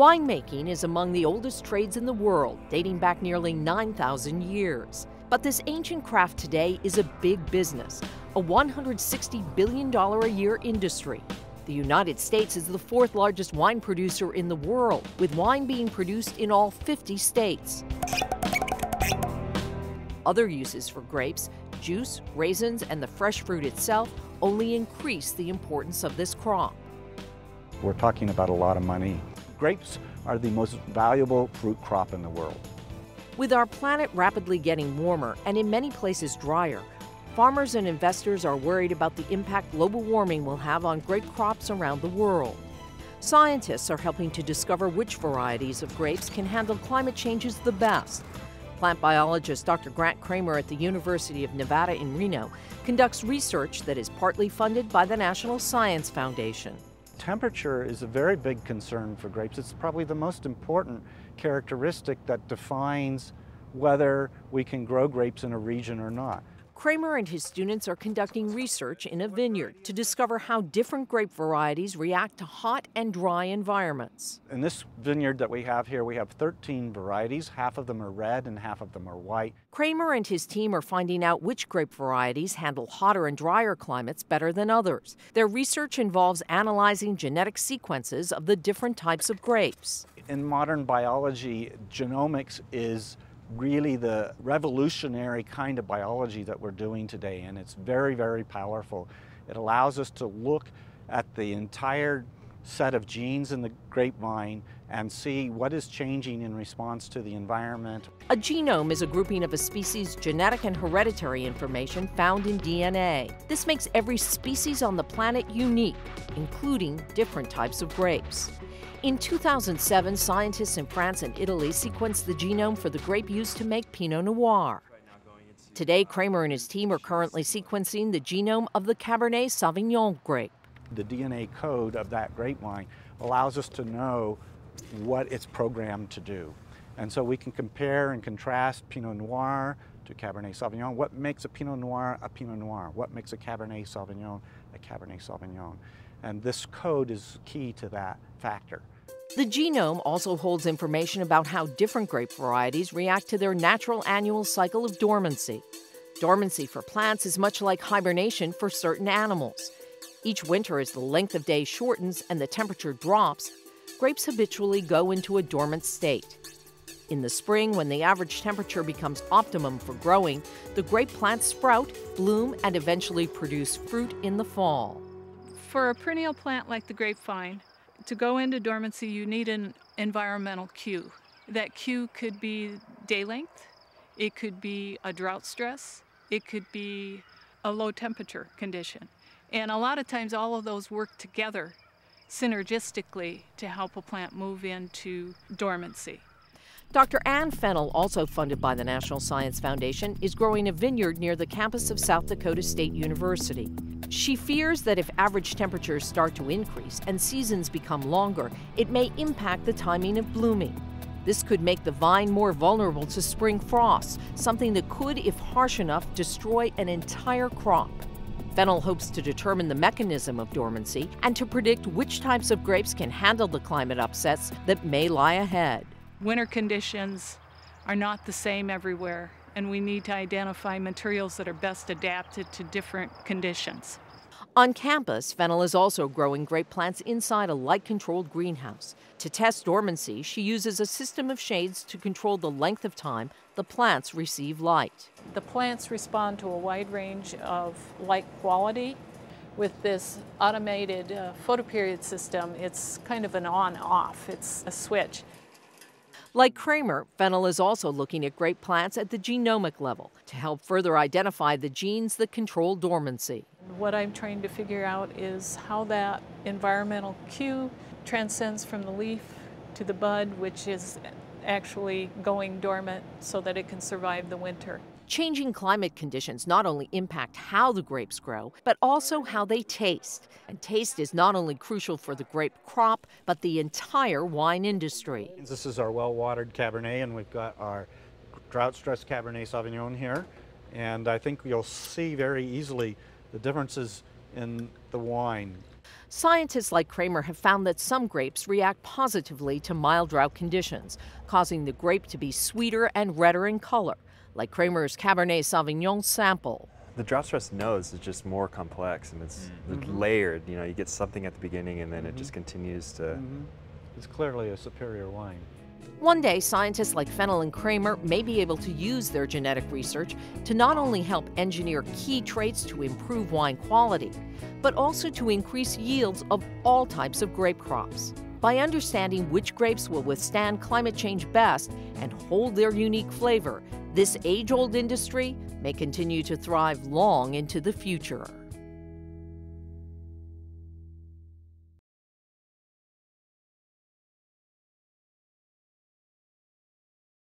Winemaking is among the oldest trades in the world, dating back nearly 9,000 years. But this ancient craft today is a big business, a $160 billion a year industry. The United States is the fourth largest wine producer in the world, with wine being produced in all 50 states. Other uses for grapes, juice, raisins, and the fresh fruit itself only increase the importance of this crop. We're talking about a lot of money. Grapes are the most valuable fruit crop in the world. With our planet rapidly getting warmer and in many places drier, farmers and investors are worried about the impact global warming will have on grape crops around the world. Scientists are helping to discover which varieties of grapes can handle climate changes the best. Plant biologist Dr. Grant Cramer at the University of Nevada in Reno conducts research that is partly funded by the National Science Foundation. Temperature is a very big concern for grapes. It's probably the most important characteristic that defines whether we can grow grapes in a region or not. Cramer and his students are conducting research in a vineyard to discover how different grape varieties react to hot and dry environments. In this vineyard that we have here, we have 13 varieties. Half of them are red and half of them are white. Cramer and his team are finding out which grape varieties handle hotter and drier climates better than others. Their research involves analyzing genetic sequences of the different types of grapes. In modern biology, genomics is really the revolutionary kind of biology that we're doing today, and it's very, very powerful. It allows us to look at the entire set of genes in the grapevine and see what is changing in response to the environment. A genome is a grouping of a species' genetic and hereditary information found in DNA. This makes every species on the planet unique, including different types of grapes. In 2007, scientists in France and Italy sequenced the genome for the grape used to make Pinot Noir. Today, Cramer and his team are currently sequencing the genome of the Cabernet Sauvignon grape. The DNA code of that grapevine allows us to know what it's programmed to do. And so we can compare and contrast Pinot Noir to Cabernet Sauvignon. What makes a Pinot Noir a Pinot Noir? What makes a Cabernet Sauvignon a Cabernet Sauvignon? And this code is key to that factor. The genome also holds information about how different grape varieties react to their natural annual cycle of dormancy. Dormancy for plants is much like hibernation for certain animals. Each winter, as the length of day shortens and the temperature drops, grapes habitually go into a dormant state. In the spring, when the average temperature becomes optimum for growing, the grape plants sprout, bloom, and eventually produce fruit in the fall. For a perennial plant like the grapevine, to go into dormancy, you need an environmental cue. That cue could be day length, it could be a drought stress, it could be a low temperature condition. And a lot of times, all of those work together synergistically to help a plant move into dormancy. Dr. Anne Fennell, also funded by the National Science Foundation, is growing a vineyard near the campus of South Dakota State University. She fears that if average temperatures start to increase and seasons become longer, it may impact the timing of blooming. This could make the vine more vulnerable to spring frosts, something that could, if harsh enough, destroy an entire crop. Fennell hopes to determine the mechanism of dormancy and to predict which types of grapes can handle the climate upsets that may lie ahead. Winter conditions are not the same everywhere and we need to identify materials that are best adapted to different conditions. On campus, Fennell is also growing grape plants inside a light controlled greenhouse. To test dormancy, she uses a system of shades to control the length of time the plants receive light. The plants respond to a wide range of light quality. With this automated uh, photoperiod system, it's kind of an on off, it's a switch. Like Cramer, Fennell is also looking at grape plants at the genomic level to help further identify the genes that control dormancy. What I'm trying to figure out is how that environmental cue transcends from the leaf to the bud, which is actually going dormant so that it can survive the winter. Changing climate conditions not only impact how the grapes grow, but also how they taste. And taste is not only crucial for the grape crop, but the entire wine industry. This is our well watered Cabernet, and we've got our drought stressed Cabernet Sauvignon here. And I think you'll see very easily the differences in the wine. Scientists like Cramer have found that some grapes react positively to mild drought conditions, causing the grape to be sweeter and redder in color, like Cramer's Cabernet Sauvignon sample. The drought stress nose is just more complex and it's mm-hmm. layered. You know, you get something at the beginning and then mm-hmm. it just mm-hmm. continues to. Mm-hmm. It's clearly a superior wine. One day, scientists like Fennell and Cramer may be able to use their genetic research to not only help engineer key traits to improve wine quality, but also to increase yields of all types of grape crops. By understanding which grapes will withstand climate change best and hold their unique flavor, this age old industry may continue to thrive long into the future.